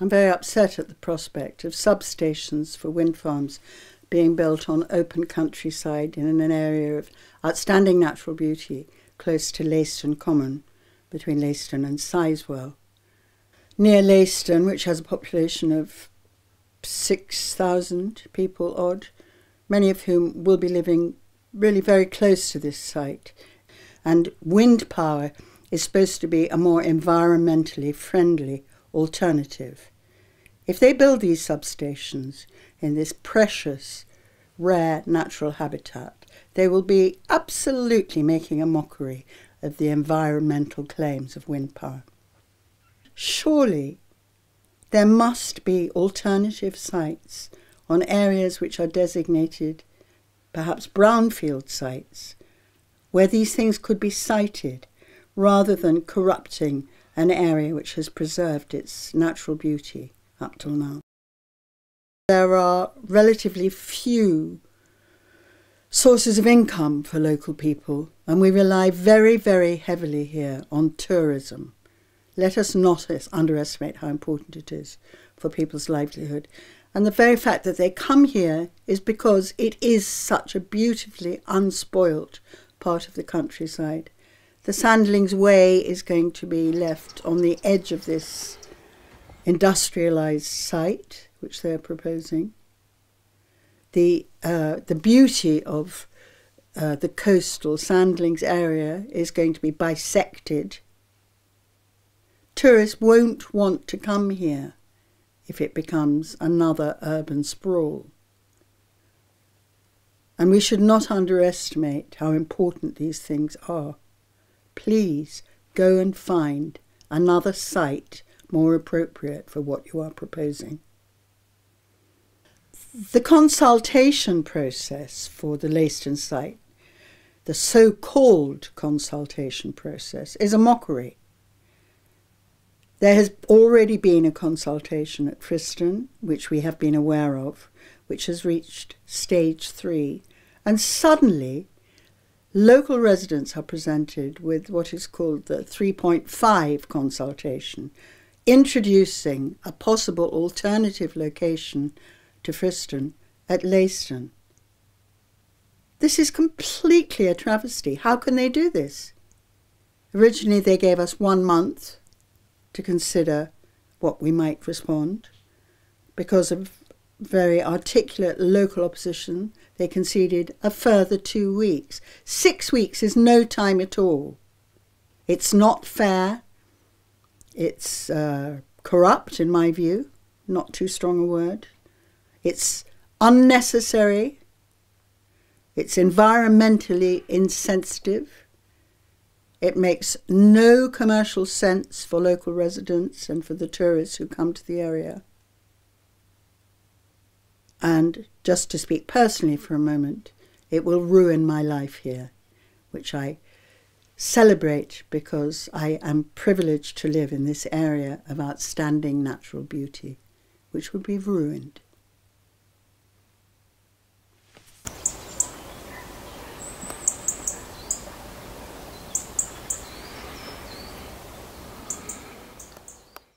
I'm very upset at the prospect of substations for wind farms being built on open countryside in an area of outstanding natural beauty close to Leiston Common, between Leiston and Sizewell. Near Leiston, which has a population of 6,000 people odd, many of whom will be living really very close to this site. And wind power is supposed to be a more environmentally friendly alternative. If they build these substations in this precious, rare natural habitat, they will be absolutely making a mockery of the environmental claims of wind power. Surely there must be alternative sites on areas which are designated perhaps brownfield sites where these things could be sited rather than corrupting an area which has preserved its natural beauty up till now. There are relatively few sources of income for local people, and we rely very, very heavily here on tourism. Let us not underestimate how important it is for people's livelihood. And the very fact that they come here is because it is such a beautifully unspoilt part of the countryside. The Sandlings Way is going to be left on the edge of this industrialised site, which they're proposing. The, uh, the beauty of uh, the coastal Sandlings area is going to be bisected. Tourists won't want to come here if it becomes another urban sprawl. And we should not underestimate how important these things are please go and find another site more appropriate for what you are proposing. The consultation process for the Leiston site, the so called consultation process, is a mockery. There has already been a consultation at Friston, which we have been aware of, which has reached stage three, and suddenly Local residents are presented with what is called the 3.5 consultation, introducing a possible alternative location to Friston at Leiston. This is completely a travesty. How can they do this? Originally, they gave us one month to consider what we might respond. Because of very articulate local opposition, they conceded a further two weeks. Six weeks is no time at all. It's not fair. It's uh, corrupt, in my view, not too strong a word. It's unnecessary. It's environmentally insensitive. It makes no commercial sense for local residents and for the tourists who come to the area. And just to speak personally for a moment, it will ruin my life here, which I celebrate because I am privileged to live in this area of outstanding natural beauty, which would be ruined.